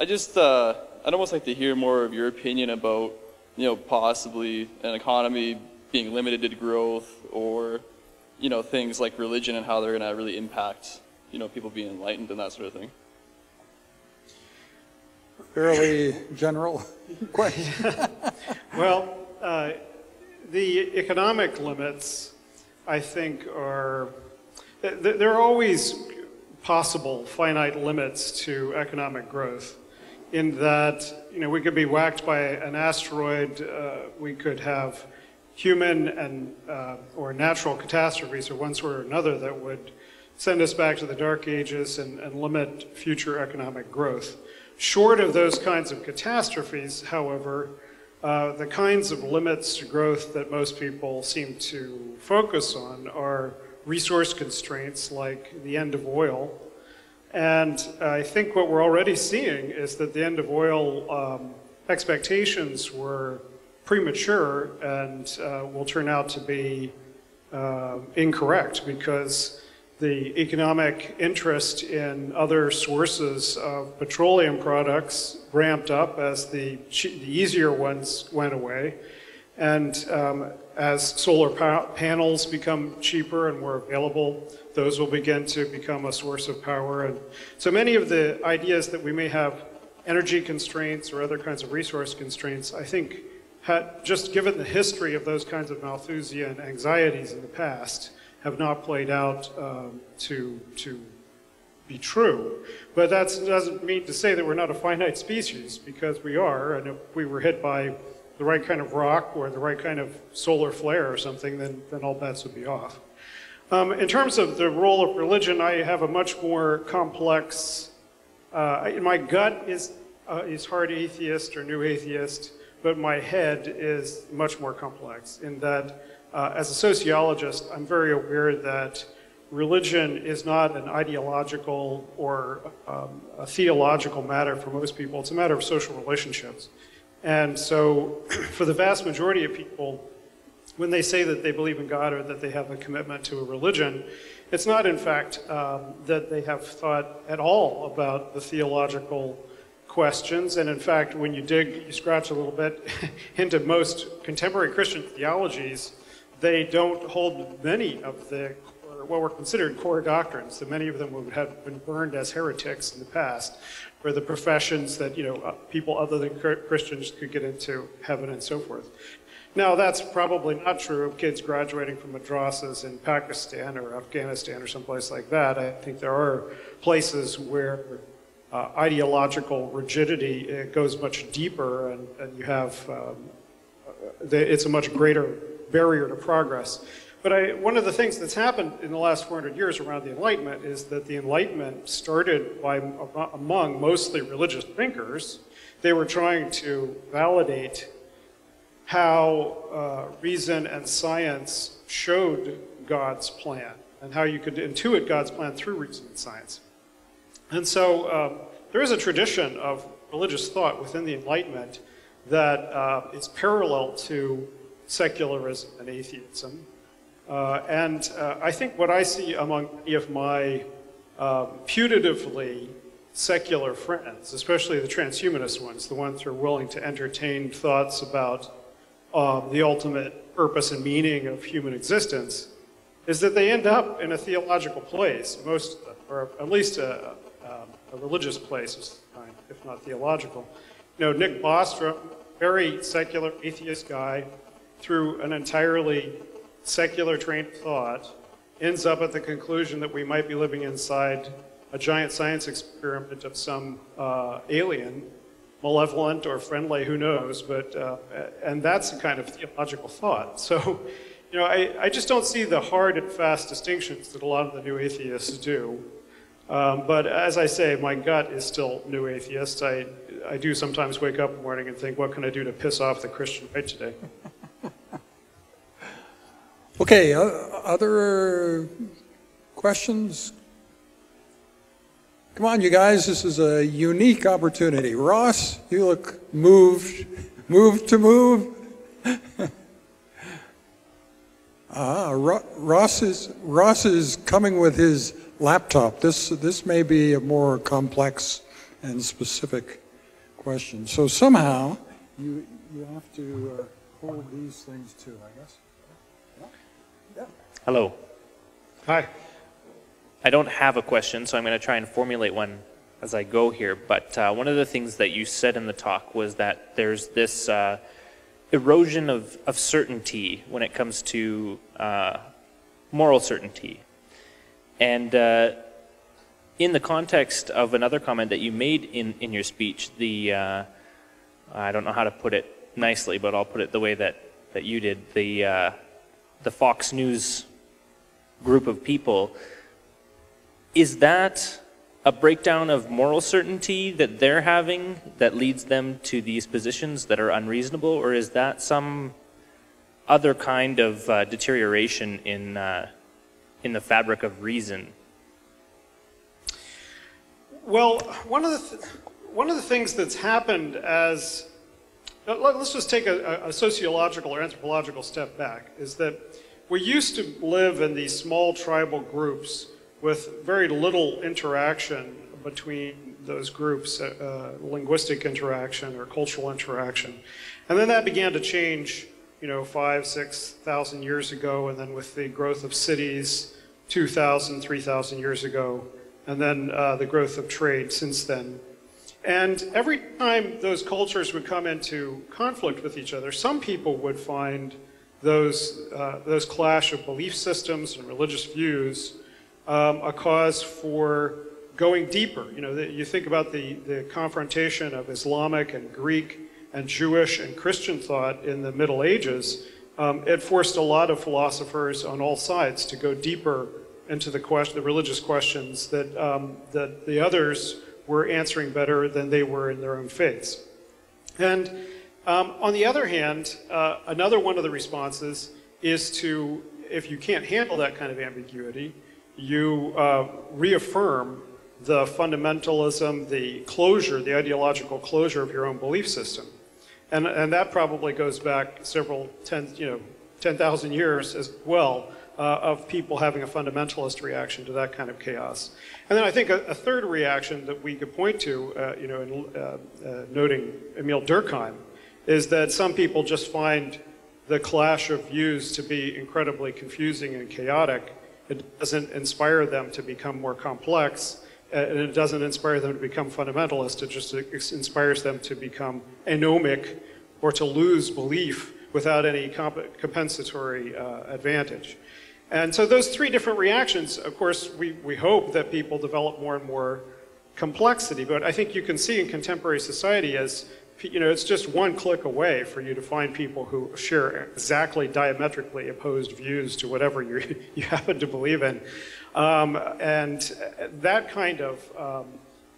I just, uh, I'd almost like to hear more of your opinion about, you know, possibly an economy being limited to growth or, you know, things like religion and how they're going to really impact, you know, people being enlightened and that sort of thing. Fairly general question. Well, uh, the economic limits, I think, are, th- th- there are always possible finite limits to economic growth in that, you know, we could be whacked by an asteroid, uh, we could have human and, uh, or natural catastrophes or one sort or another that would send us back to the dark ages and, and limit future economic growth. Short of those kinds of catastrophes, however, uh, the kinds of limits to growth that most people seem to focus on are resource constraints like the end of oil. And I think what we're already seeing is that the end of oil um, expectations were premature and uh, will turn out to be uh, incorrect because the economic interest in other sources of petroleum products ramped up as the, the easier ones went away. And um, as solar pa- panels become cheaper and more available, those will begin to become a source of power. And so many of the ideas that we may have energy constraints or other kinds of resource constraints, I think, just given the history of those kinds of Malthusian anxieties in the past, have not played out um, to, to be true. But that doesn't mean to say that we're not a finite species, because we are, and if we were hit by the right kind of rock or the right kind of solar flare or something, then, then all bets would be off. Um, in terms of the role of religion, I have a much more complex, uh, my gut is, uh, is hard atheist or new atheist, but my head is much more complex in that uh, as a sociologist, I'm very aware that religion is not an ideological or um, a theological matter for most people. It's a matter of social relationships. And so, for the vast majority of people, when they say that they believe in God or that they have a commitment to a religion, it's not, in fact, um, that they have thought at all about the theological questions. And in fact, when you dig, you scratch a little bit into most contemporary Christian theologies, they don't hold many of the what were considered core doctrines. That many of them would have been burned as heretics in the past, for the professions that you know uh, people other than Christians could get into heaven and so forth. Now that's probably not true of kids graduating from madrasas in Pakistan or Afghanistan or someplace like that. I think there are places where uh, ideological rigidity goes much deeper, and, and you have um, uh, it's a much greater barrier to progress. But I, one of the things that's happened in the last 400 years around the Enlightenment is that the Enlightenment started by, among mostly religious thinkers. They were trying to validate how uh, reason and science showed God's plan and how you could intuit God's plan through reason and science. And so um, there is a tradition of religious thought within the Enlightenment that uh, is parallel to secularism and atheism. Uh, and uh, I think what I see among of my uh, putatively secular friends, especially the transhumanist ones, the ones who are willing to entertain thoughts about um, the ultimate purpose and meaning of human existence, is that they end up in a theological place, most, or at least a, a, a religious place, if not theological. You know, Nick Bostrom, very secular atheist guy, through an entirely secular train of thought, ends up at the conclusion that we might be living inside a giant science experiment of some uh, alien, malevolent or friendly, who knows, but, uh, and that's a kind of theological thought. So, you know, I, I just don't see the hard and fast distinctions that a lot of the new atheists do. Um, but as I say, my gut is still new atheist. I, I do sometimes wake up in the morning and think, what can I do to piss off the Christian right today? Okay, uh, other questions? Come on, you guys, this is a unique opportunity. Ross, you look moved, moved to move. ah, Ross is, Ross is coming with his laptop. This, this may be a more complex and specific question. So somehow, you, you have to uh, hold these things too, I guess. Hello. Hi. I don't have a question, so I'm going to try and formulate one as I go here. But uh, one of the things that you said in the talk was that there's this uh, erosion of, of certainty when it comes to uh, moral certainty. And uh, in the context of another comment that you made in, in your speech, the, uh, I don't know how to put it nicely, but I'll put it the way that, that you did, the, uh, the Fox News group of people, is that a breakdown of moral certainty that they're having that leads them to these positions that are unreasonable, or is that some other kind of uh, deterioration in, uh, in the fabric of reason? Well, one of the th- one of the things that's happened as let- let's just take a, a sociological or anthropological step back is that we used to live in these small tribal groups with very little interaction between those groups, uh, linguistic interaction or cultural interaction, and then that began to change, you know, five, six thousand years ago, and then with the growth of cities, 2,000, 3,000 years ago, and then uh, the growth of trade since then. And every time those cultures would come into conflict with each other, some people would find those, uh, those clash of belief systems and religious views um, a cause for going deeper. You know, the, you think about the, the confrontation of Islamic and Greek and Jewish and Christian thought in the Middle Ages. Um, it forced a lot of philosophers on all sides to go deeper into the question, the religious questions that um, that the others were answering better than they were in their own faiths. And um, on the other hand, uh, another one of the responses is to, if you can't handle that kind of ambiguity, you uh, reaffirm the fundamentalism, the closure, the ideological closure of your own belief system. And, and that probably goes back several ten, you know, 10,000 years as well uh, of people having a fundamentalist reaction to that kind of chaos. And then I think a, a third reaction that we could point to, uh, you know, in uh, uh noting Émile Durkheim, is that some people just find the clash of views to be incredibly confusing and chaotic. It doesn't inspire them to become more complex, and it doesn't inspire them to become fundamentalist. It just inspires them to become anomic or to lose belief without any comp- compensatory uh, advantage. And so those three different reactions, of course, we, we hope that people develop more and more complexity. But I think you can see in contemporary society as, you know, it's just one click away for you to find people who share exactly diametrically opposed views to whatever you, you happen to believe in. Um, and that kind of um,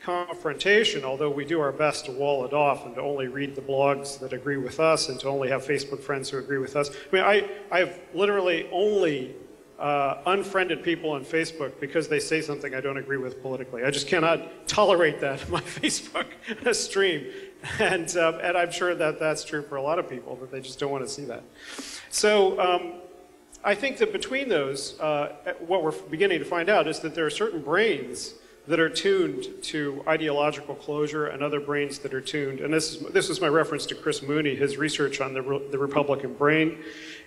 confrontation, although we do our best to wall it off and to only read the blogs that agree with us and to only have Facebook friends who agree with us. I mean, I, I've literally only uh, unfriended people on Facebook because they say something I don't agree with politically. I just cannot tolerate that in my Facebook stream. And, um, and I'm sure that that's true for a lot of people, that they just don't want to see that. So um, I think that between those, uh, what we're beginning to find out is that there are certain brains that are tuned to ideological closure and other brains that are tuned. And this is, this is my reference to Chris Mooney, his research on the, the Republican brain.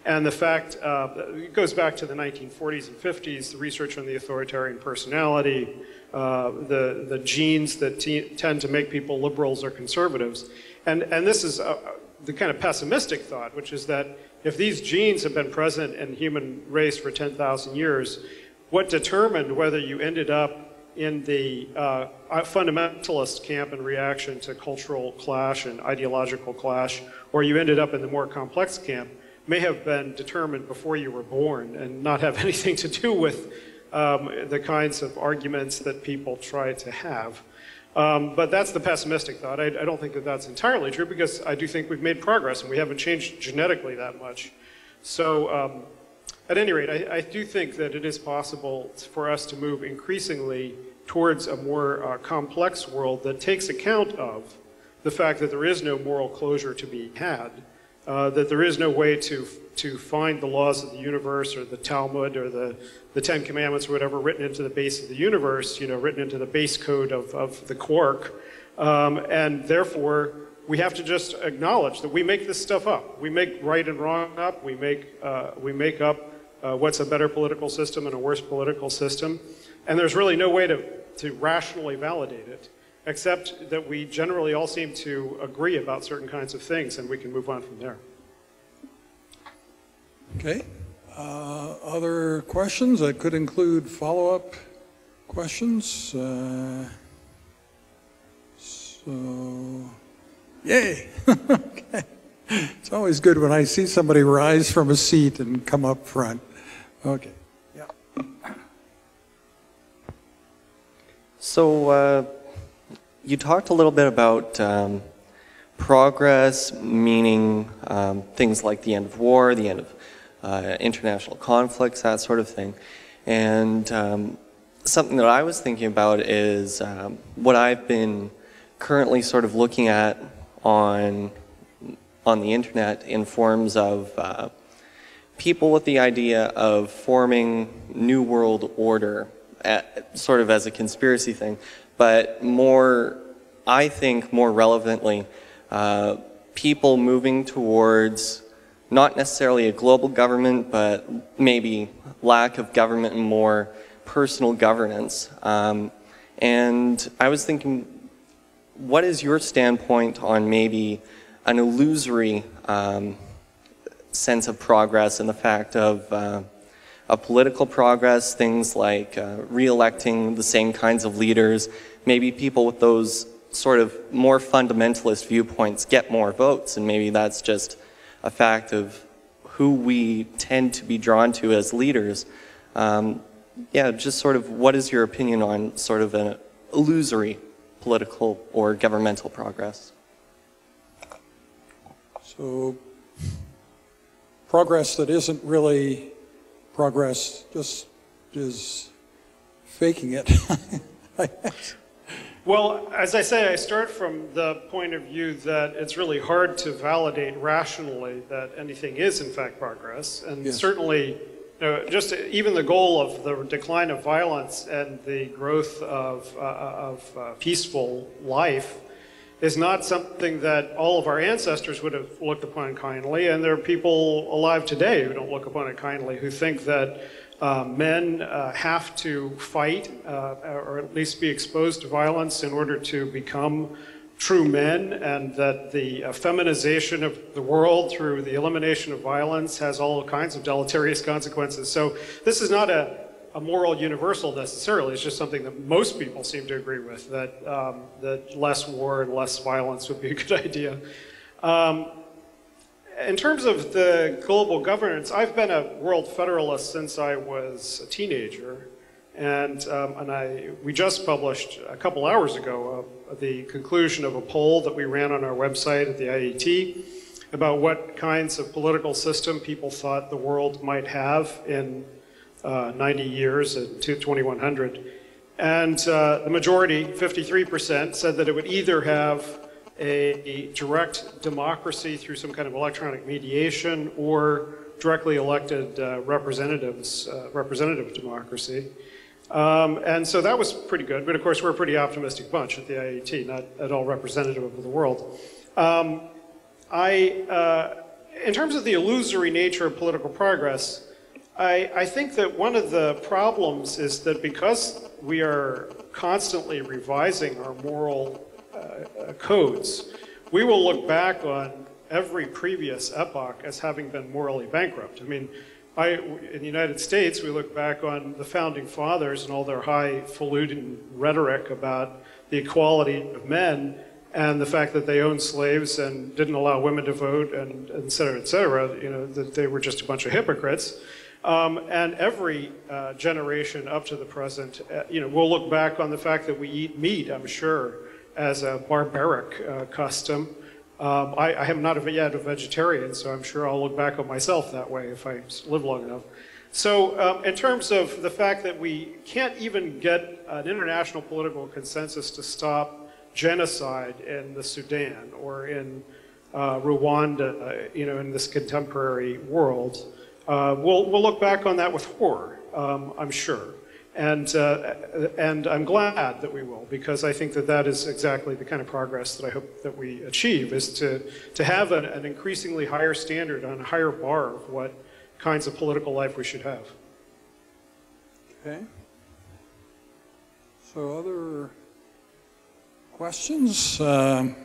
And the fact, uh, it goes back to the 1940s and 50s, the research on the authoritarian personality, uh, the, the genes that tend to make people liberals or conservatives. And, and this is uh, the kind of pessimistic thought, which is that if these genes have been present in human race for 10,000 years, what determined whether you ended up in the uh, fundamentalist camp in reaction to cultural clash and ideological clash, or you ended up in the more complex camp, may have been determined before you were born and not have anything to do with um, the kinds of arguments that people try to have. Um, but that's the pessimistic thought. I, I, don't think that that's entirely true because I do think we've made progress and we haven't changed genetically that much. So, um, at any rate, I, I, do think that it is possible for us to move increasingly towards a more uh, complex world that takes account of the fact that there is no moral closure to be had uh, that there is no way to, to find the laws of the universe or the Talmud or the, the Ten Commandments or whatever written into the base of the universe, you know, written into the base code of, of the quark, Um, and therefore, we have to just acknowledge that we make this stuff up. We make right and wrong up. We make, uh, we make up uh, what's a better political system and a worse political system. And there's really no way to, to rationally validate it, except that we generally all seem to agree about certain kinds of things, and we can move on from there. Okay. Uh, Other questions? That could include follow-up questions. Uh, So, yay. Okay. It's always good when I see somebody rise from a seat and come up front. Okay. Yeah. So, uh, you talked a little bit about um, progress, meaning um, things like the end of war, the end of uh, international conflicts, that sort of thing. And um, something that I was thinking about is um, what I've been currently sort of looking at on on the internet in forms of uh, people with the idea of forming new world order, at, sort of as a conspiracy thing, but more, I think, more relevantly, uh, people moving towards not necessarily a global government, but maybe lack of government and more personal governance. Um, and I was thinking, what is your standpoint on maybe an illusory um, sense of progress and the fact of uh, a political progress, things like uh, re-electing the same kinds of leaders, maybe people with those sort of more fundamentalist viewpoints get more votes, and maybe that's just a fact of who we tend to be drawn to as leaders. Um, yeah, just sort of what is your opinion on sort of an illusory political or governmental progress? So progress that isn't really progress, just is faking it. Well, as I say, I start from the point of view that it's really hard to validate rationally that anything is in fact progress. And Yes. certainly, you know, just even the goal of the decline of violence and the growth of, uh, of uh, peaceful life is not something that all of our ancestors would have looked upon kindly. And there are people alive today who don't look upon it kindly, who think that uh, men uh, have to fight uh, or at least be exposed to violence in order to become true men, and that the feminization of the world through the elimination of violence has all kinds of deleterious consequences. So this is not a, a moral universal necessarily. It's just something that most people seem to agree with that um, that less war and less violence would be a good idea. Um, in terms of the global governance, I've been a world federalist since I was a teenager, and um, and I we just published a couple hours ago uh, the conclusion of a poll that we ran on our website at the IEET about what kinds of political system people thought the world might have in uh, 90 years at 2100. And uh, the majority, 53%, said that it would either have a, direct democracy through some kind of electronic mediation or directly elected uh, representatives, uh, representative democracy. Um, and so that was pretty good, but of course we're a pretty optimistic bunch at the IEET, not at all representative of the world. Um, I, uh, in terms of the illusory nature of political progress, I, I think that one of the problems is that because we are constantly revising our moral uh, codes, we will look back on every previous epoch as having been morally bankrupt. I mean, I, in the United States, we look back on the founding fathers and all their highfalutin rhetoric about the equality of men and the fact that they owned slaves and didn't allow women to vote and, and et cetera, et cetera, you know, that they were just a bunch of hypocrites. Um, and every uh, generation up to the present, uh, you know, we'll look back on the fact that we eat meat, I'm sure, as a barbaric uh, custom. Um, I, I am not a, yet a vegetarian, so I'm sure I'll look back on myself that way if I live long enough. So, um, in terms of the fact that we can't even get an international political consensus to stop genocide in the Sudan or in uh, Rwanda, uh, you know, in this contemporary world, uh, we'll, we'll look back on that with horror, um, I'm sure. And, uh, and I'm glad that we will, because I think that that is exactly the kind of progress that I hope that we achieve, is to, to have an, an increasingly higher standard on a higher bar of what kinds of political life we should have. Okay. So other questions? Um,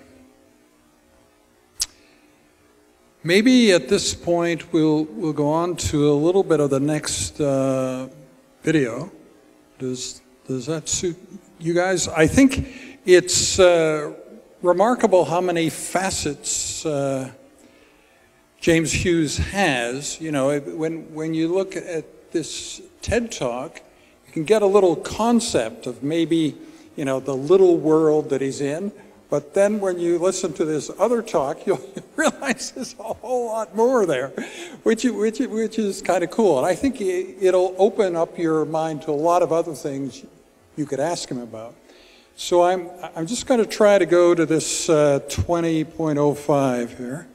Maybe at this point, we'll, we'll go on to a little bit of the next uh, video. Does, does that suit you guys? I think it's uh, remarkable how many facets uh, James Hughes has. You know, when, when you look at this TED Talk, you can get a little concept of maybe, you know, the little world that he's in. But then when you listen to this other talk, you'll realize there's a whole lot more there, which, which, which is kind of cool. And I think it'll open up your mind to a lot of other things you could ask him about. So I'm, I'm just going to try to go to this uh, 20.05 here.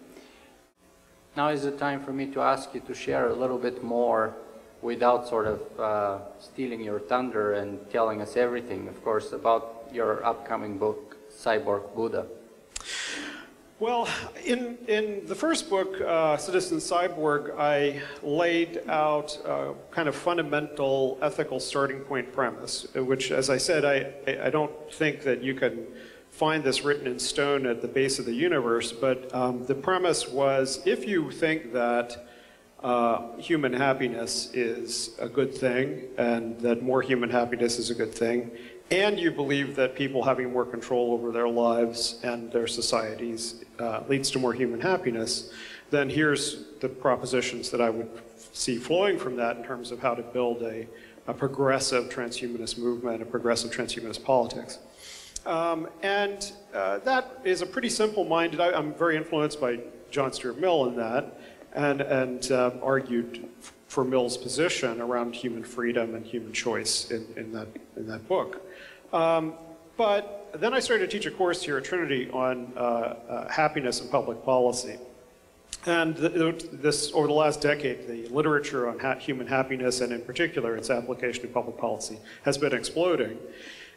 Now is the time for me to ask you to share a little bit more without sort of uh, stealing your thunder and telling us everything, of course, about your upcoming book, cyborg Buddha? Well, in, in the first book, uh, Citizen Cyborg, I laid out a kind of fundamental ethical starting point premise, which, as I said, I, I don't think that you can find this written in stone at the base of the universe, but um, the premise was if you think that uh, human happiness is a good thing and that more human happiness is a good thing, and you believe that people having more control over their lives and their societies uh, leads to more human happiness, then here's the propositions that I would see flowing from that in terms of how to build a, a progressive transhumanist movement, a progressive transhumanist politics. Um, and uh, that is a pretty simple-minded, I, am very influenced by John Stuart Mill in that, and, and uh, argued for Mill's position around human freedom and human choice in, in, that, in that book. Um, but then I started to teach a course here at Trinity on uh, uh, happiness and public policy. And this, over the last decade, the literature on ha human happiness, and in particular its application to public policy, has been exploding.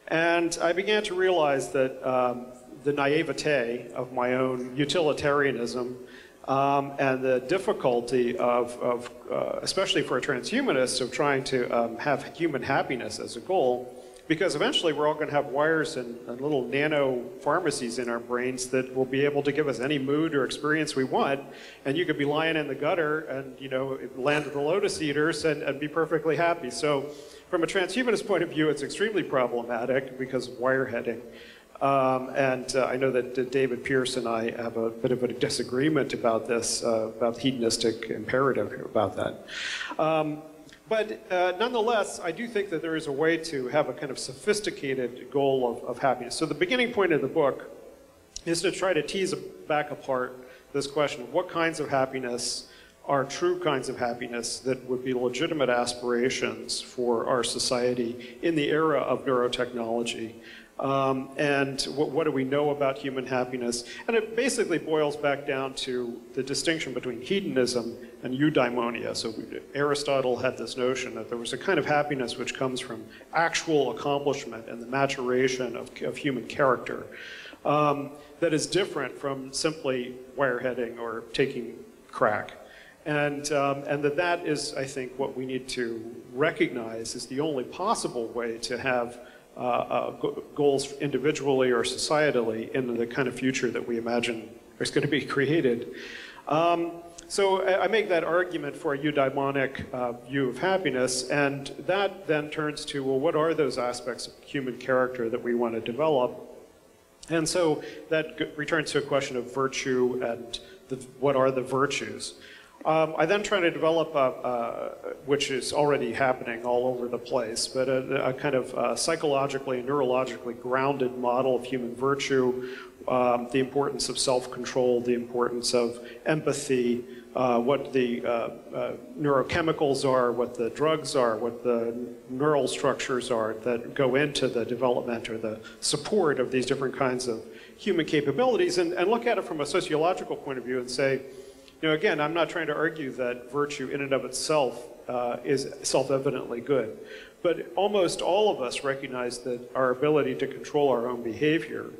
And I began to realize that um, the naivete of my own utilitarianism um, and the difficulty of, of uh, especially for a transhumanist, of trying to um, have human happiness as a goal because eventually we're all going to have wires and, and, little nano pharmacies in our brains that will be able to give us any mood or experience we want. And you could be lying in the gutter and, you know, land the lotus eaters and, and be perfectly happy. So from a transhumanist point of view, it's extremely problematic because of wireheading. Um, and uh, I know that uh, David Pearce and I have a bit of a disagreement about this, uh, about hedonistic imperative about that. Um, but uh, nonetheless, I do think that there is a way to have a kind of sophisticated goal of, of happiness. So the beginning point of the book is to try to tease back apart this question of what kinds of happiness are true kinds of happiness that would be legitimate aspirations for our society in the era of neurotechnology um, and what, what, do we know about human happiness? And it basically boils back down to the distinction between hedonism and eudaimonia. So Aristotle had this notion that there was a kind of happiness which comes from actual accomplishment and the maturation of, of human character um, that is different from simply wireheading or taking crack. And, um, and that that is, I think, what we need to recognize is the only possible way to have uh, uh, goals individually or societally in the kind of future that we imagine is going to be created. Um, so I make that argument for a eudaimonic uh, view of happiness, and that then turns to, well, what are those aspects of human character that we want to develop? And so that returns to a question of virtue and the, what are the virtues. Um, I then try to develop, a, a, which is already happening all over the place, but a, a kind of uh, psychologically and neurologically grounded model of human virtue, um, the importance of self-control, the importance of empathy, uh, what the uh, uh, neurochemicals are, what the drugs are, what the neural structures are that go into the development or the support of these different kinds of human capabilities, and, and look at it from a sociological point of view and say, know, again, I'm not trying to argue that virtue in and of itself uh, is self-evidently good. but almost all of us recognize that our ability to control our own behavior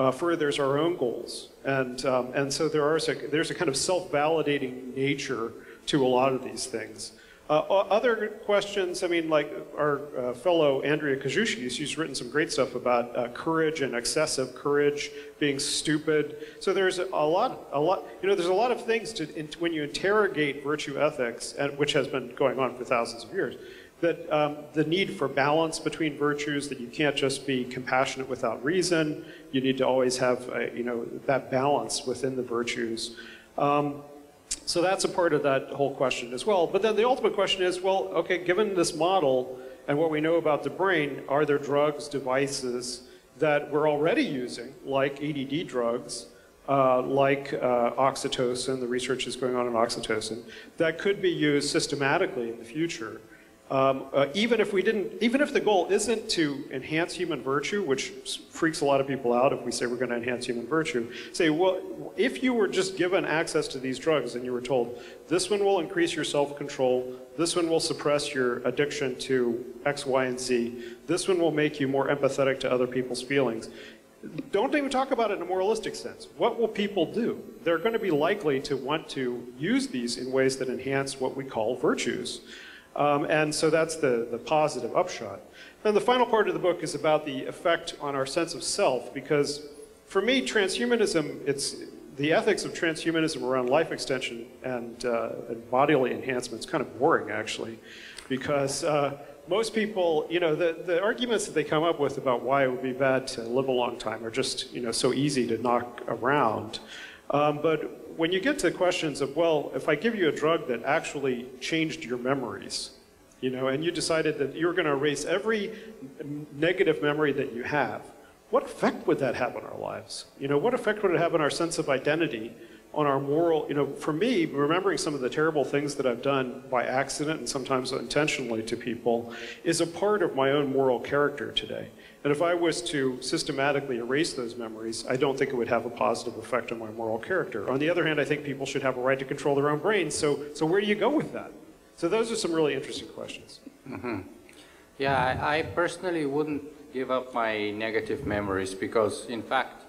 uh, furthers our own goals. And, um, and so there are, there's a kind of self-validating nature to a lot of these things. Uh, other questions, I mean, like our uh, fellow Andrea Kajushi, she's written some great stuff about uh, courage and excessive courage, being stupid. So there's a lot, a lot, you know, there's a lot of things to, in, when you interrogate virtue ethics, and, which has been going on for thousands of years, that um, the need for balance between virtues, that you can't just be compassionate without reason, you need to always have, uh, you know, that balance within the virtues. Um, so that's a part of that whole question as well. But then the ultimate question is, well, okay, given this model and what we know about the brain, are there drugs, devices that we're already using, like ADD drugs, uh, like uh, oxytocin, the research is going on in oxytocin, that could be used systematically in the future um, uh, even if we didn't, even if the goal isn't to enhance human virtue, which freaks a lot of people out if we say we're going to enhance human virtue, say, well, if you were just given access to these drugs and you were told, this one will increase your self-control, this one will suppress your addiction to X, Y, and Z, this one will make you more empathetic to other people's feelings. Don't even talk about it in a moralistic sense. What will people do? They're going to be likely to want to use these in ways that enhance what we call virtues. Um, and so that's the, the positive upshot. And the final part of the book is about the effect on our sense of self, because for me, transhumanism, it's the ethics of transhumanism around life extension and, uh, and bodily enhancement is kind of boring, actually, because uh, most people, you know, the, the arguments that they come up with about why it would be bad to live a long time are just, you know, so easy to knock around. Um, but when you get to questions of, well, if I give you a drug that actually changed your memories, you know, and you decided that you were going to erase every negative memory that you have, what effect would that have on our lives? You know, what effect would it have on our sense of identity, on our moral, you know, for me, remembering some of the terrible things that I've done by accident and sometimes intentionally to people is a part of my own moral character today. And if I was to systematically erase those memories, I don't think it would have a positive effect on my moral character. On the other hand, I think people should have a right to control their own brains. So, so where do you go with that? So those are some really interesting questions. Mm-hmm. Yeah, I, I personally wouldn't give up my negative memories because, in fact,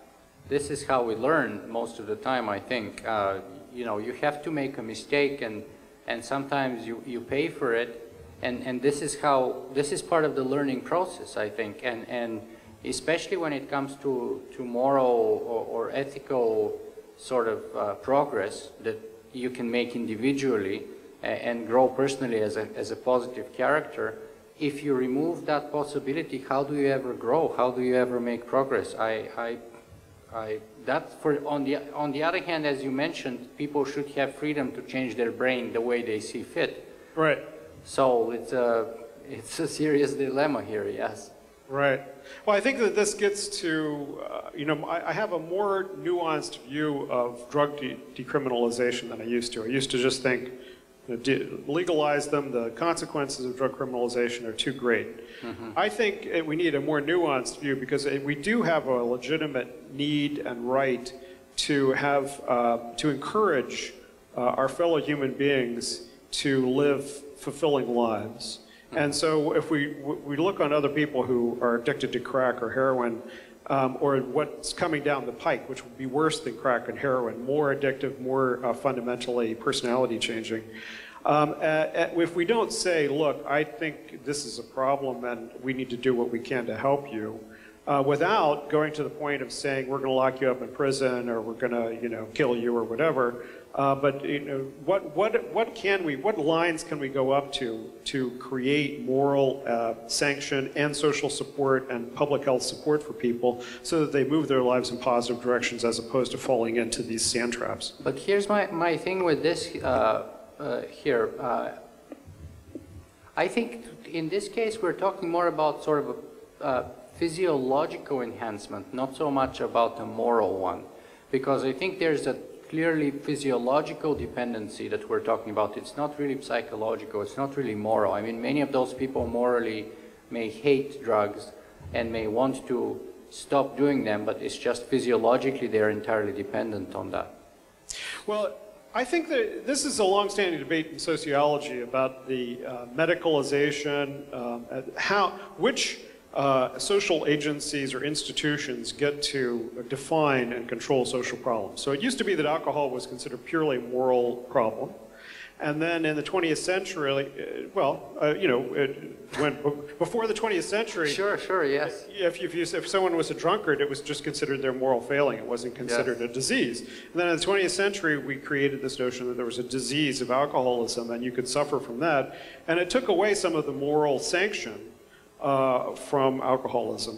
this is how we learn most of the time, I think. Uh, you know, you have to make a mistake and, and sometimes you, you pay for it and, and this is how, this is part of the learning process, I think, and, and especially when it comes to, to moral or, or ethical sort of uh, progress that you can make individually and, grow personally as a, as a positive character, if you remove that possibility, how do you ever grow? How do you ever make progress? I, I, I, that for, on, the, on the other hand, as you mentioned, people should have freedom to change their brain the way they see fit. Right. So it's a, it's a serious dilemma here, yes. Right. Well, I think that this gets to, uh, you know, I, I, have a more nuanced view of drug de decriminalization than I used to. I used to just think, you know, legalize them, the consequences of drug criminalization are too great. Mm -hmm. I think we need a more nuanced view because we do have a legitimate need and right to have, uh, to encourage uh, our fellow human beings to live fulfilling lives. And so if we, we look on other people who are addicted to crack or heroin, um, or what's coming down the pike, which would be worse than crack and heroin, more addictive, more uh, fundamentally personality changing. Um, if we don't say, look, I think this is a problem and we need to do what we can to help you, uh, without going to the point of saying we're going to lock you up in prison or we're going to, you know, kill you or whatever, uh, but you know, what, what, what can we, what lines can we go up to to create moral uh, sanction and social support and public health support for people so that they move their lives in positive directions as opposed to falling into these sand traps? But here's my, my thing with this uh, uh here. Uh, I think in this case we're talking more about sort of a uh, physiological enhancement, not so much about a moral one. Because I think there's a clearly physiological dependency that we're talking about. It's not really psychological. It's not really moral. I mean, many of those people morally may hate drugs and may want to stop doing them, but it's just physiologically they're entirely dependent on that. Well, I think that this is a longstanding debate in sociology about the uh, medicalization, um, how, which uh, social agencies or institutions get to define and control social problems. So it used to be that alcohol was considered purely a moral problem. And then in the 20th century, uh, well, uh, you know, it went before the 20th century. Sure, sure, yes. If, if, you, if someone was a drunkard, it was just considered their moral failing. It wasn't considered Yes. a disease. And then in the 20th century, we created this notion that there was a disease of alcoholism and you could suffer from that. And it took away some of the moral sanction uh, from alcoholism.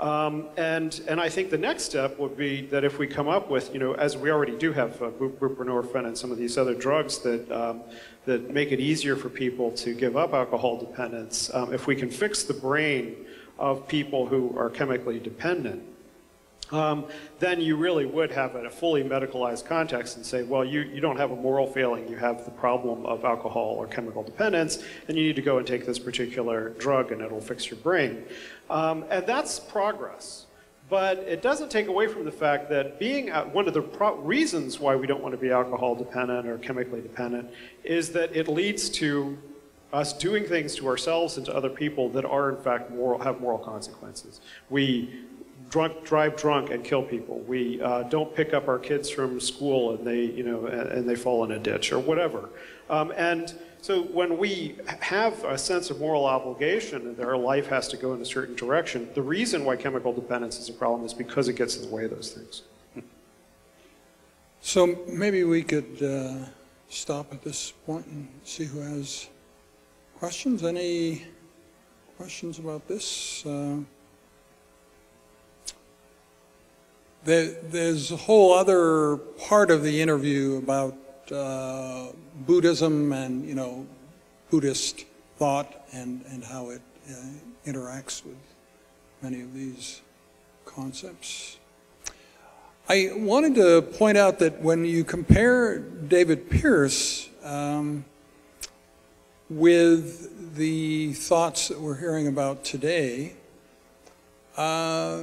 Um, and, and I think the next step would be that if we come up with, you know, as we already do have uh, buprenorphine and some of these other drugs that, um, that make it easier for people to give up alcohol dependence, um, if we can fix the brain of people who are chemically dependent, um, then you really would have a fully medicalized context and say, well, you, you don't have a moral failing, you have the problem of alcohol or chemical dependence, and you need to go and take this particular drug and it'll fix your brain. Um, and that's progress. But it doesn't take away from the fact that being one of the reasons why we don't want to be alcohol dependent or chemically dependent is that it leads to us doing things to ourselves and to other people that are in fact moral, have moral consequences. We drunk, drive drunk and kill people. We uh, don't pick up our kids from school and they, you know, and, and they fall in a ditch or whatever. Um, and so when we have a sense of moral obligation that our life has to go in a certain direction, the reason why chemical dependence is a problem is because it gets in the way of those things. So maybe we could uh, stop at this point and see who has questions. Any questions about this? Uh, there, there's a whole other part of the interview about uh, Buddhism and, you know, Buddhist thought and, and how it uh, interacts with many of these concepts. I wanted to point out that when you compare David Pearce um, with the thoughts that we're hearing about today, uh,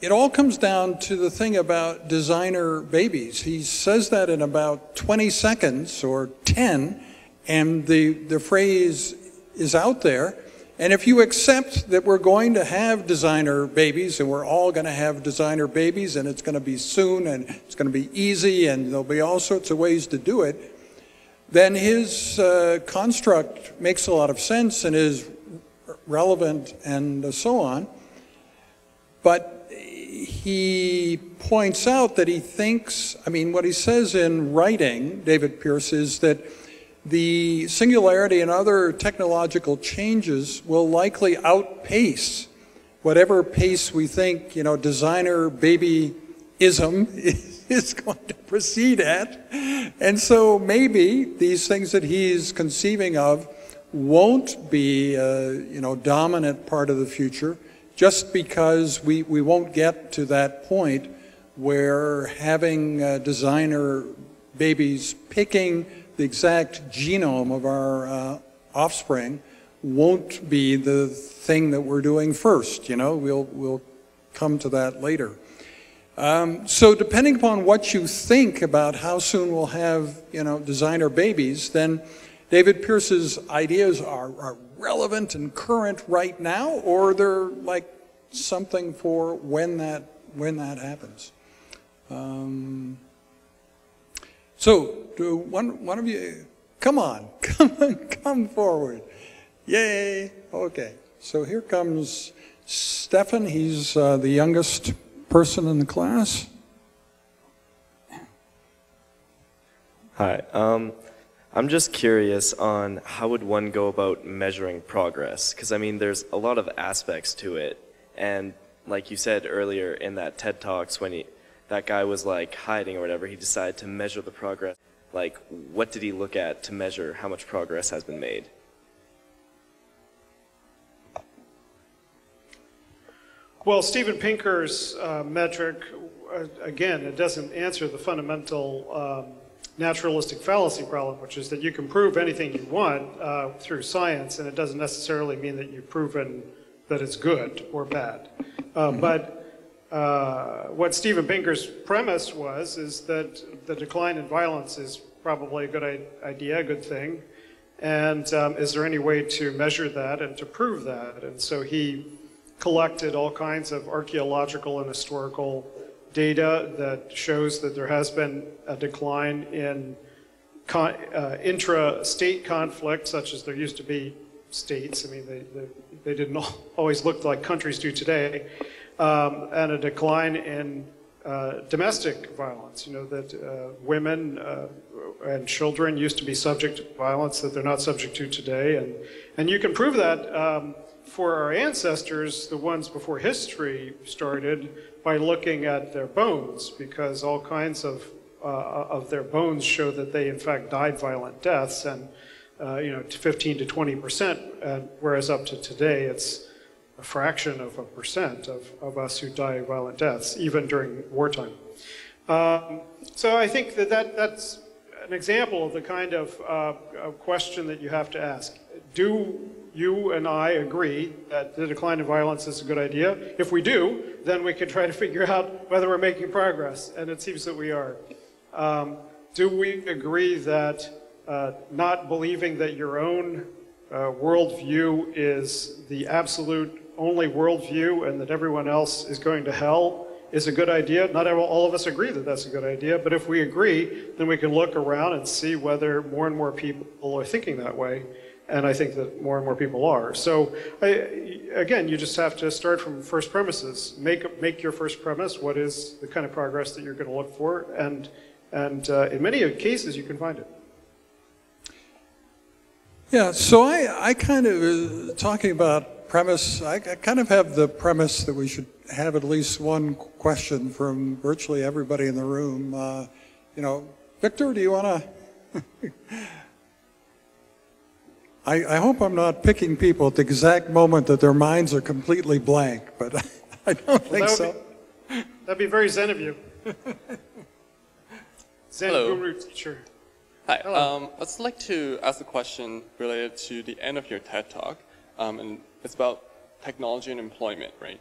it all comes down to the thing about designer babies. He says that in about 20 seconds or 10, and the, the phrase is out there. And if you accept that we're going to have designer babies, and we're all going to have designer babies, and it's going to be soon, and it's going to be easy, and there'll be all sorts of ways to do it, then his uh, construct makes a lot of sense and is relevant and so on. But he points out that he thinks, I mean, what he says in writing, David Pearce, is that the singularity and other technological changes will likely outpace whatever pace we think, you know, designer babyism is going to proceed at. And so maybe these things that he's conceiving of won't be you know, dominant part of the future just because we, we won't get to that point where having uh, designer babies picking the exact genome of our uh, offspring won't be the thing that we're doing first. You know, we'll, we'll come to that later. Um, so depending upon what you think about how soon we'll have, you know, designer babies, then David Pearce's ideas are, are relevant and current right now, or they're like something for when that when that happens. Um, so, do one one of you, come on, come come forward. Yay! Okay. So here comes Stefan. He's uh, the youngest person in the class. Hi. Um, I'm just curious on how would one go about measuring progress? Because I mean, there's a lot of aspects to it, and like you said earlier in that TED talks, when he, that guy was like hiding or whatever, he decided to measure the progress. Like, what did he look at to measure how much progress has been made? Well, Steven Pinker's uh, metric, uh, again, it doesn't answer the fundamental um, naturalistic fallacy problem, which is that you can prove anything you want uh, through science, and it doesn't necessarily mean that you've proven that it's good or bad. Uh, But uh, what Steven Pinker's premise was is that the decline in violence is probably a good i- idea, a good thing. And um, is there any way to measure that and to prove that? And so he collected all kinds of archaeological and historical data that shows that there has been a decline in con- uh, intra-state conflict, such as there used to be states. I mean, they, they, they didn't always look like countries do today, um, and a decline in uh, domestic violence. You know that uh, women uh, and children used to be subject to violence that they're not subject to today, and and you can prove that. Um, for our ancestors, the ones before history started, by looking at their bones, because all kinds of uh, of their bones show that they in fact died violent deaths, and uh, you know, 15 to 20 percent, whereas up to today it's a fraction of a percent of, of us who die violent deaths, even during wartime. Um, so I think that, that that's an example of the kind of, uh, question that you have to ask. Do you and I agree that the decline in violence is a good idea? If we do, then we can try to figure out whether we're making progress, and it seems that we are. Um, do we agree that uh, not believing that your own uh, worldview is the absolute only worldview and that everyone else is going to hell is a good idea? Not all- all of us agree that that's a good idea, but if we agree, then we can look around and see whether more and more people are thinking that way. And I think that more and more people are. So, I, again, you just have to start from first premises. Make, make your first premise. What is the kind of progress that you're going to look for? And, and uh, in many cases, you can find it. Yeah, so I, I kind of, uh, talking about premise, I, I kind of have the premise that we should have at least one question from virtually everybody in the room. Uh, you know, Victor, do you want to? I, I hope I'm not picking people at the exact moment that their minds are completely blank, but I don't think that so. be- That'd be very zen of you. Zen Hello. guru teacher. Hi. Um, I'd like to ask a question related to the end of your TED talk, um, and it's about technology and employment, right?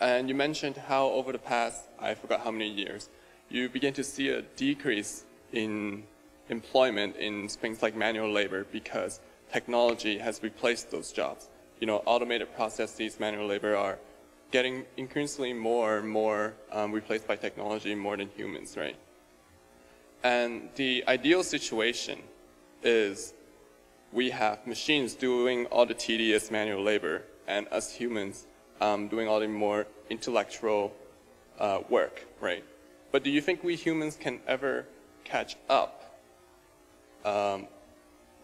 And you mentioned how over the past, I forgot how many years, you begin to see a decrease in employment in things like manual labor because technology has replaced those jobs. You know, automated processes, manual labor are getting increasingly more and more um, replaced by technology more than humans, right? And the ideal situation is we have machines doing all the tedious manual labor and us humans um, doing all the more intellectual uh, work, right? But do you think we humans can ever catch up um,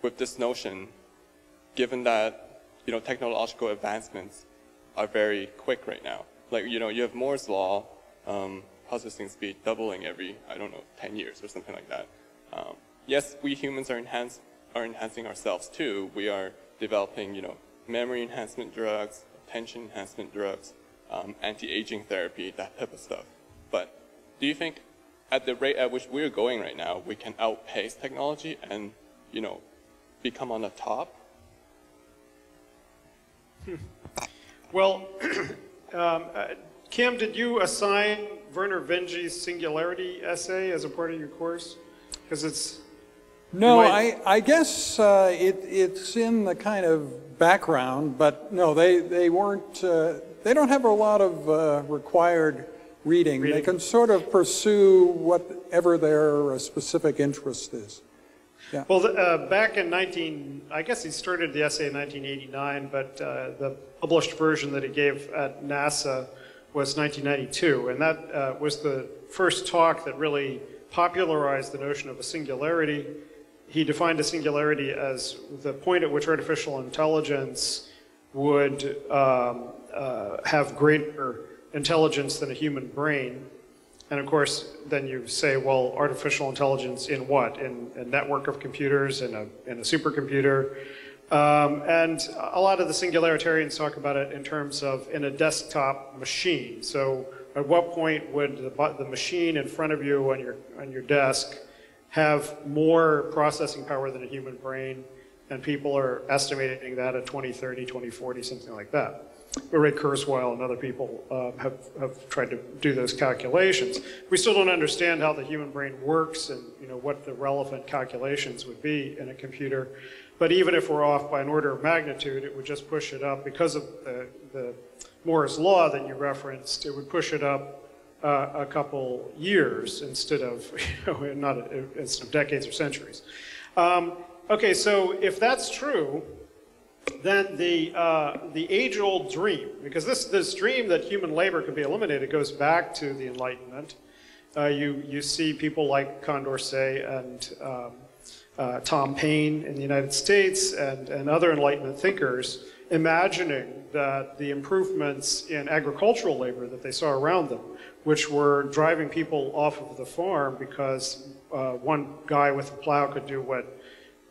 with this notion, given that you know technological advancements are very quick right now? Like you know, you have Moore's law, um, processing speed doubling every I don't know 10 years or something like that. Um, yes, we humans are enhance, are enhancing ourselves too. We are developing you know memory enhancement drugs, attention enhancement drugs, um, anti-aging therapy, that type of stuff. But do you think at the rate at which we're going right now, we can outpace technology and, you know, become on the top? Well, um, uh, Kim, did you assign Vernor Vinge's singularity essay as a part of your course? Because it's No, I, I guess uh, it, it's in the kind of background, but no, they, they weren't, uh, they don't have a lot of uh, required reading. They can sort of pursue whatever their uh, specific interest is. Well, uh, back in 19, I guess he started the essay in 1989, but uh, the published version that he gave at NASA was 1992, and that uh, was the first talk that really popularized the notion of a singularity. He defined a singularity as the point at which artificial intelligence would um, uh, have greater intelligence than a human brain. And of course, then you say, well, artificial intelligence in what? In a network of computers, in a, in a supercomputer? Um, and a lot of the singularitarians talk about it in terms of in a desktop machine. So at what point would the, the machine in front of you on your, on your desk have more processing power than a human brain? And people are estimating that at 2030, 2040, something like that. Ray Kurzweil and other people uh, have, have tried to do those calculations. We still don't understand how the human brain works and you know what the relevant calculations would be in a computer. But even if we're off by an order of magnitude, it would just push it up because of the, the Moore's law that you referenced. It would push it up uh, a couple years instead of you know not a, instead of decades or centuries. Um, okay, so if that's true, then the, uh, the age-old dream, because this, this dream that human labor could be eliminated goes back to the Enlightenment. Uh, you, you see people like Condorcet and um, uh, Tom Paine in the United States and, and other Enlightenment thinkers imagining that the improvements in agricultural labor that they saw around them, which were driving people off of the farm because uh, one guy with a plow could do what,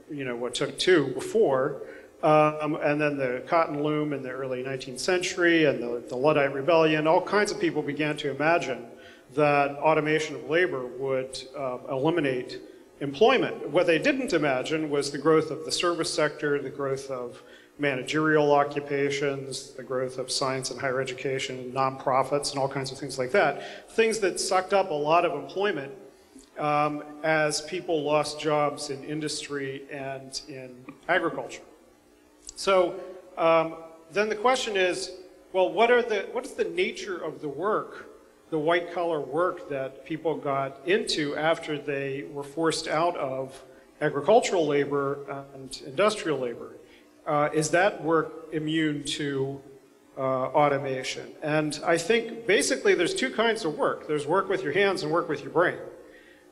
you know, what took two before, um, and then the cotton loom in the early 19th century and the, the Luddite Rebellion, all kinds of people began to imagine that automation of labor would uh, eliminate employment. What they didn't imagine was the growth of the service sector, the growth of managerial occupations, the growth of science and higher education, nonprofits, and all kinds of things like that. Things that sucked up a lot of employment um, as people lost jobs in industry and in agriculture. So um, then the question is, well, what, are the, what is the nature of the work, the white collar work that people got into after they were forced out of agricultural labor and industrial labor? Uh, is that work immune to uh, automation? And I think basically there's two kinds of work. There's work with your hands and work with your brain.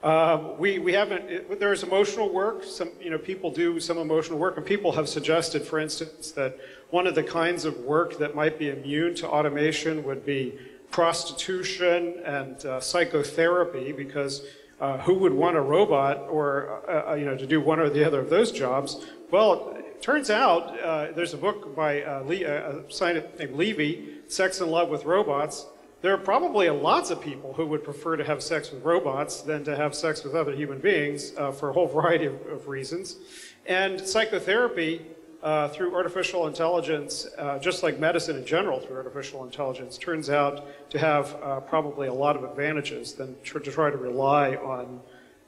Um, we, we haven't, it, there's emotional work. Some, you know, people do some emotional work, and people have suggested, for instance, that one of the kinds of work that might be immune to automation would be prostitution and uh, psychotherapy, because uh, who would want a robot or, uh, uh you know, to do one or the other of those jobs? Well, it turns out uh, there's a book by Lee, a scientist named Levy, Sex and Love with Robots, there are probably lots of people who would prefer to have sex with robots than to have sex with other human beings uh, for a whole variety of, of reasons. And psychotherapy uh, through artificial intelligence, uh, just like medicine in general through artificial intelligence, turns out to have uh, probably a lot of advantages than tr to try to rely on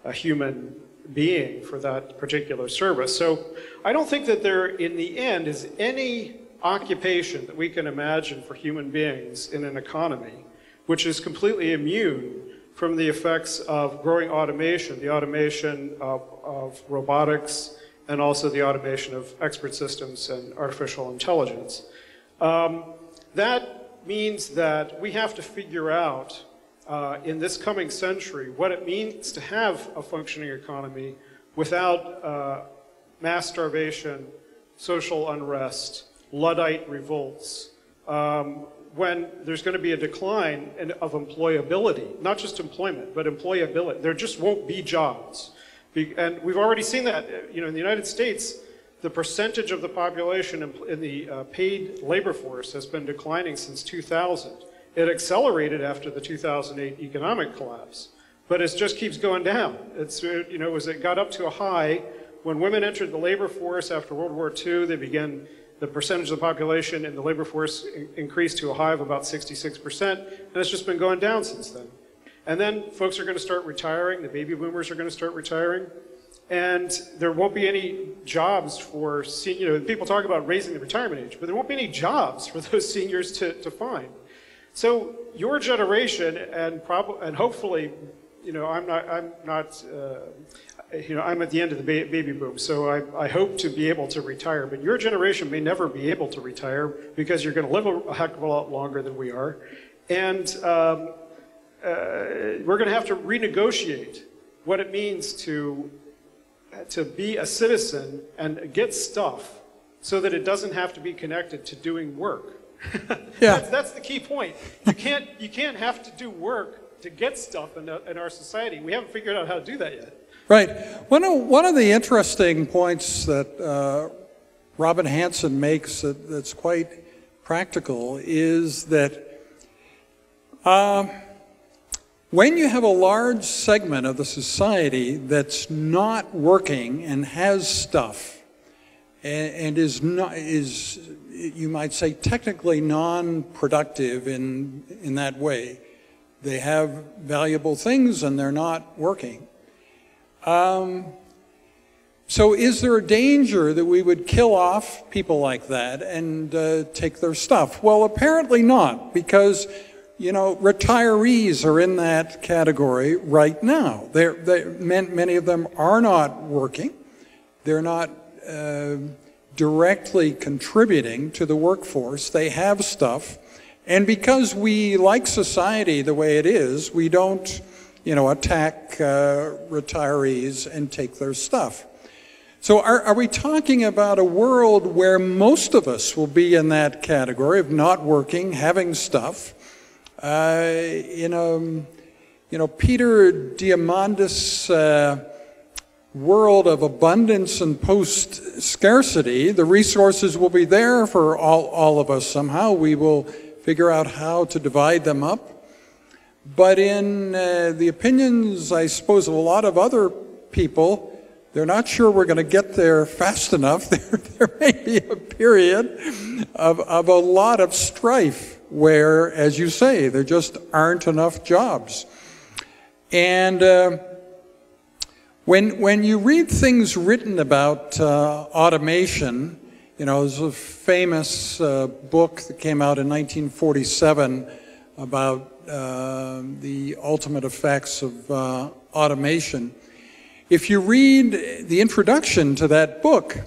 a human being for that particular service. So I don't think that there, in the end, is any occupation that we can imagine for human beings in an economy, which is completely immune from the effects of growing automation, the automation of, of robotics, and also the automation of expert systems and artificial intelligence. Um, that means that we have to figure out uh, in this coming century what it means to have a functioning economy without uh, mass starvation, social unrest, Luddite revolts, um, when there's going to be a decline in, of employability, not just employment, but employability. There just won't be jobs. Be, and we've already seen that. You know, in the United States, the percentage of the population in, in the uh, paid labor force has been declining since 2000. It accelerated after the 2008 economic collapse, but it just keeps going down. It's, you know, it got up to a high when women entered the labor force after World War II, they began the percentage of the population in the labor force increased to a high of about 66%, and it's just been going down since then. And then folks are going to start retiring, the baby boomers are going to start retiring, and there won't be any jobs for, you know, people talk about raising the retirement age, but there won't be any jobs for those seniors to, to find. So your generation, and, prob- and hopefully, you know, I'm not, I'm not uh, you know, I'm at the end of the ba baby boom, so I, I, hope to be able to retire. But your generation may never be able to retire because you're going to live a, a heck of a lot longer than we are. And um, uh, we're going to have to renegotiate what it means to, to be a citizen and get stuff so that it doesn't have to be connected to doing work. yeah. that's, that's the key point. You can't, you can't have to do work to get stuff in, in our society. We haven't figured out how to do that yet. Right. One of, one of the interesting points that uh, Robin Hanson makes that, that's quite practical is that uh, when you have a large segment of the society that's not working and has stuff, and, and is not is you might say technically non-productive in in that way. They have valuable things and they're not working. Um, so, is there a danger that we would kill off people like that and uh, take their stuff? Well, apparently not, because you know retirees are in that category right now. They're, they many of them are not working. They're not uh, directly contributing to the workforce. They have stuff, and because we like society the way it is, we don't, you know, attack uh, retirees and take their stuff. So, are, are, we talking about a world where most of us will be in that category of not working, having stuff? Uh, in a, you know, Peter Diamandis' uh, world of abundance and post scarcity, the resources will be there for all, all of us somehow. We will figure out how to divide them up. But in uh, the opinions, I suppose, of a lot of other people, they're not sure we're going to get there fast enough. There, there may be a period of, of a lot of strife where, as you say, there just aren't enough jobs. And uh, when, when you read things written about uh, automation, you know, there's a famous uh, book that came out in 1947 about uh, the ultimate effects of uh, automation. If you read the introduction to that book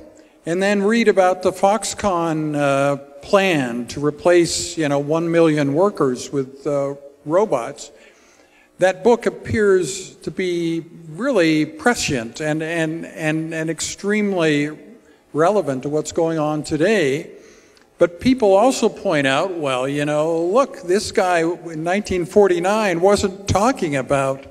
and then read about the Foxconn uh, plan to replace, you know, one million workers with uh, robots, that book appears to be really prescient and, and, and, and extremely relevant to what's going on today. But people also point out, well, you know, look, this guy in 1949 wasn't talking about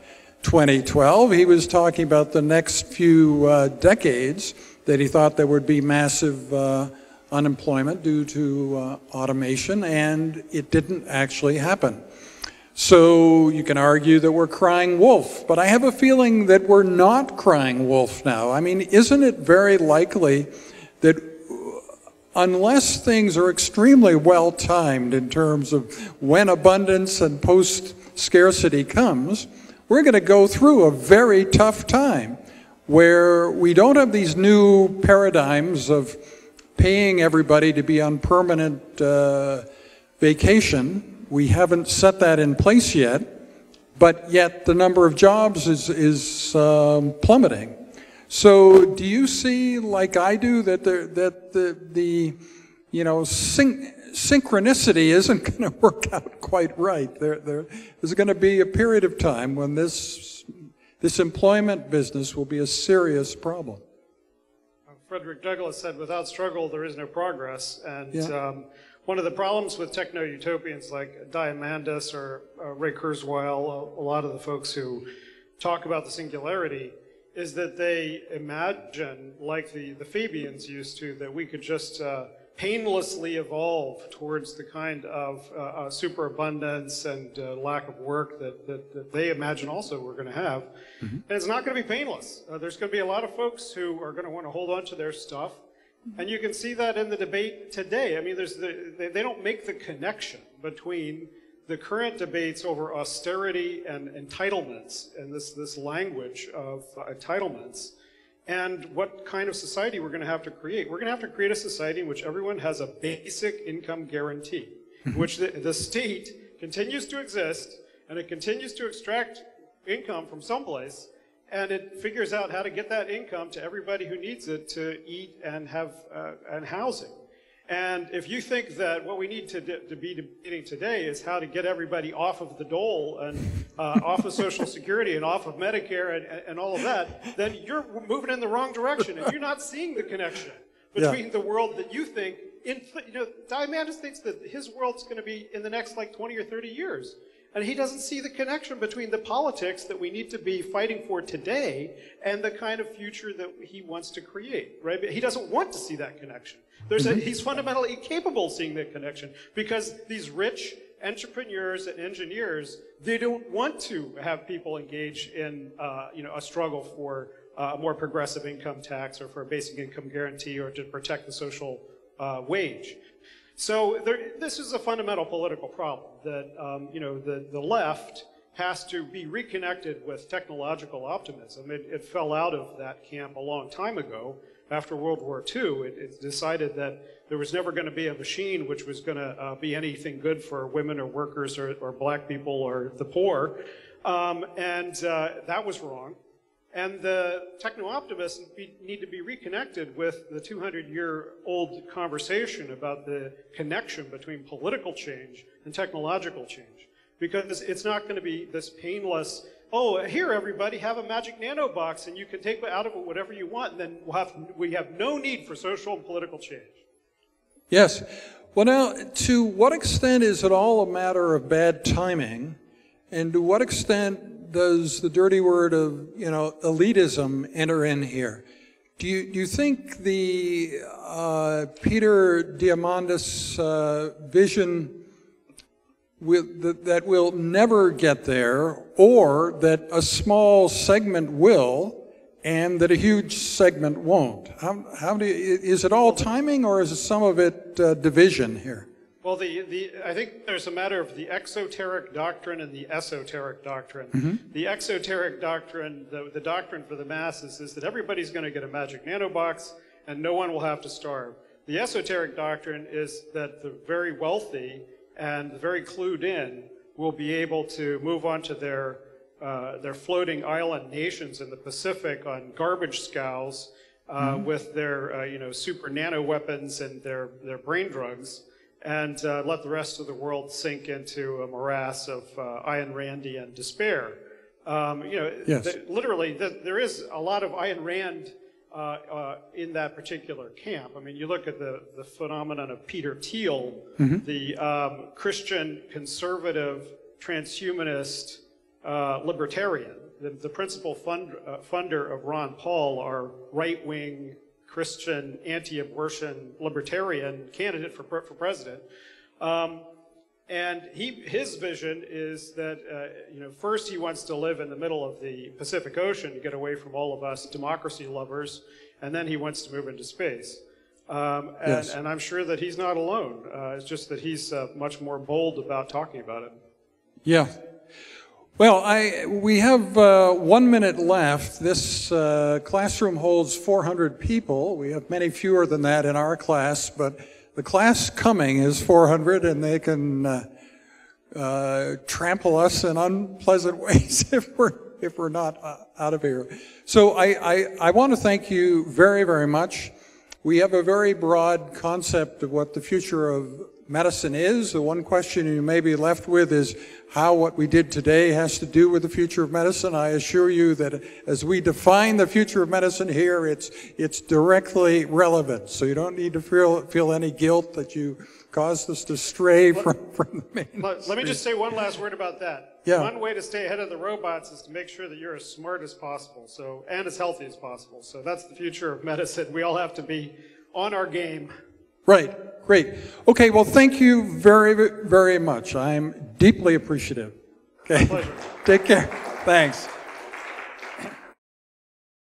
2012. He was talking about the next few uh, decades that he thought there would be massive uh, unemployment due to uh, automation, and it didn't actually happen. So you can argue that we're crying wolf, but I have a feeling that we're not crying wolf now. I mean, isn't it very likely that unless things are extremely well timed in terms of when abundance and post scarcity comes, we're going to go through a very tough time where we don't have these new paradigms of paying everybody to be on permanent uh, vacation. We haven't set that in place yet, but yet the number of jobs is, is um, plummeting. So, do you see, like I do, that the, that the, the you know, syn- synchronicity isn't going to work out quite right. There, there, there's going to be a period of time when this, this employment business will be a serious problem. Frederick Douglass said, without struggle, there is no progress. And Yeah. um, one of the problems with techno utopians like Diamandis or uh, Ray Kurzweil, a, a lot of the folks who talk about the singularity, is that they imagine, like the, the Fabians used to, that we could just uh, painlessly evolve towards the kind of uh, uh, superabundance and uh, lack of work that, that, that they imagine also we're going to have. And it's not going to be painless. Uh, there's going to be a lot of folks who are going to want to hold on to their stuff. And you can see that in the debate today. I mean, there's the, they, they don't make the connection between the current debates over austerity and entitlements and this, this language of entitlements and what kind of society we're going to have to create. We're going to have to create a society in which everyone has a basic income guarantee, in which the, the state continues to exist and it continues to extract income from someplace and it figures out how to get that income to everybody who needs it to eat and have uh, and housing. And if you think that what we need to, to be debating today is how to get everybody off of the dole and uh, off of Social Security and off of Medicare and, and all of that, then you're moving in the wrong direction and you're not seeing the connection between Yeah. the world that you think. In, you know, Diamandis thinks that his world's going to be in the next like 20 or 30 years. And he doesn't see the connection between the politics that we need to be fighting for today and the kind of future that he wants to create, right? But he doesn't want to see that connection. There's a, he's fundamentally incapable of seeing that connection because these rich entrepreneurs and engineers, they don't want to have people engage in, uh, you know, a struggle for uh, a more progressive income tax or for a basic income guarantee or to protect the social uh, wage. So there, this is a fundamental political problem that, um, you know, the, the left has to be reconnected with technological optimism. It, it fell out of that camp a long time ago. After World War II, it, it decided that there was never going to be a machine which was going to uh, be anything good for women or workers or, or black people or the poor. Um, and uh, that was wrong. And the techno-optimists need to be reconnected with the 200-year-old conversation about the connection between political change and technological change. Because it's not going to be this painless, oh, here everybody, have a magic nano box and you can take out of it whatever you want, and then we'll have, we have no need for social and political change. Yes. Well, now, to what extent is it all a matter of bad timing? And to what extent does the dirty word of, you know, elitism enter in here? Do you, do you think the uh, Peter Diamandis uh, vision that, that will never get there, or that a small segment will, and that a huge segment won't? How, how do you, is it all timing, or is some of it uh, division here? Well, the, the, I think there's a matter of the exoteric doctrine and the esoteric doctrine. Mm-hmm. The exoteric doctrine, the, the doctrine for the masses, is that everybody's going to get a magic nanobox and no one will have to starve. The esoteric doctrine is that the very wealthy and very clued in will be able to move on to their, uh, their floating island nations in the Pacific on garbage scows uh, Mm-hmm. with their uh, you know, super nano weapons and their, their brain drugs and uh, let the rest of the world sink into a morass of uh, Ayn Randian despair. Um, you know, Yes. th- literally, th- there is a lot of Ayn Rand uh, uh, in that particular camp. I mean, you look at the, the phenomenon of Peter Thiel, the um, Christian conservative transhumanist uh, libertarian. The, the principal fund, uh, funder of Ron Paul, our right wing Christian anti abortion libertarian candidate for, for president. Um, and he, his vision is that, uh, you know, first he wants to live in the middle of the Pacific Ocean to get away from all of us democracy lovers, and then he wants to move into space. Um, and, Yes. and I'm sure that he's not alone. Uh, it's just that he's uh, much more bold about talking about it. Yeah. Well, I, we have uh, one minute left. This uh, classroom holds 400 people. We have many fewer than that in our class, but the class coming is 400, and they can uh, uh, trample us in unpleasant ways if we're if we're not uh, out of here. So I, I, I want to thank you very, very much. We have a very broad concept of what the future of medicine is. The one question you may be left with is how what we did today has to do with the future of medicine. I assure you that as we define the future of medicine here, it's, it's directly relevant. So you don't need to feel, feel any guilt that you caused us to stray from, from the main. Let, let me just say one last word about that. Yeah. One way to stay ahead of the robots is to make sure that you're as smart as possible, so and as healthy as possible. So that's the future of medicine. We all have to be on our game. Right, great. Okay, well, thank you very, very much. I'm deeply appreciative. Okay, take care. Thanks.